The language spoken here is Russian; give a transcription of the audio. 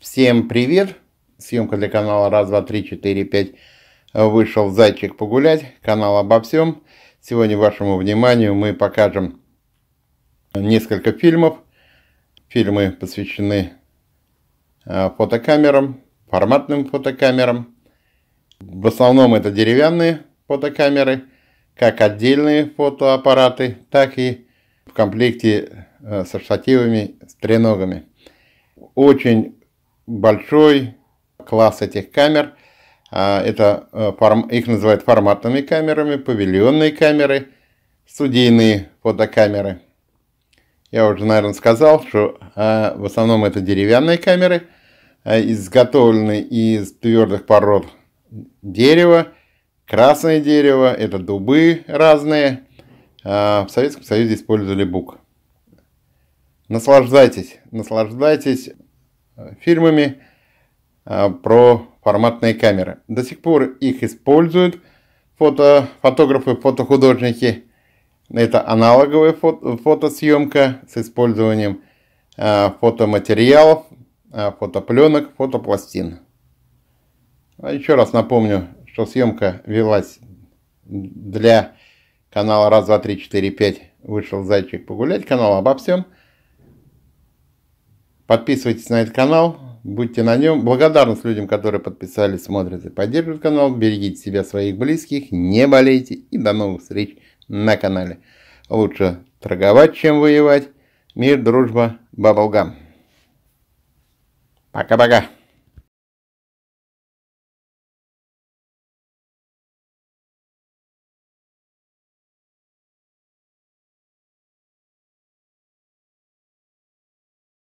Всем привет! Съемка для канала раз, два, три, четыре, пять. Вышел зайчик погулять. Канал обо всем. Сегодня вашему вниманию мы покажем несколько фильмов. Фильмы посвящены э, фотокамерам, форматным фотокамерам. В основном это деревянные фотокамеры, как отдельные фотоаппараты, так и в комплекте э, со штативами, с треногами. Очень большой класс этих камер. А, это э, их называют форматными камерами, павильонные камеры, студийные фотокамеры. Я уже, наверное, сказал, что а, в основном это деревянные камеры, а, изготовленные из твердых пород дерева, красное дерево, это дубы разные. В Советском Союзе использовали бук. Наслаждайтесь, наслаждайтесь фильмами а, про форматные камеры. До сих пор их используют фото, фотографы, фотохудожники. Это аналоговая фото, фотосъемка с использованием а, фотоматериалов, а, фотопленок, фотопластин. Еще раз напомню, что съемка велась для канала раз, два, три, четыре, пять. Вышел зайчик погулять, канал обо всем. Подписывайтесь на этот канал, будьте на нем. Благодарность людям, которые подписались, смотрят и поддерживают канал. Берегите себя, своих близких, не болейте и до новых встреч на канале. Лучше торговать, чем воевать. Мир, дружба, баблгам. Пока-пока.